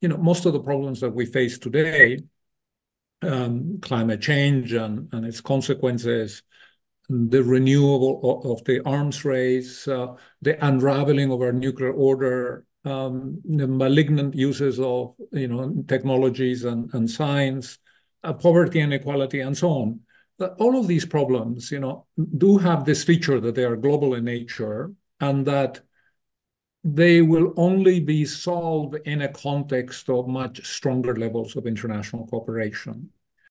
you know, most of the problems that we face today, um, climate change and, and its consequences, the renewal of the arms race, uh, the unraveling of our nuclear order, um, the malignant uses of you know technologies and, and science, uh, poverty and inequality, and so on. But all of these problems, you know, do have this feature that they are global in nature, and that they will only be solved in a context of much stronger levels of international cooperation.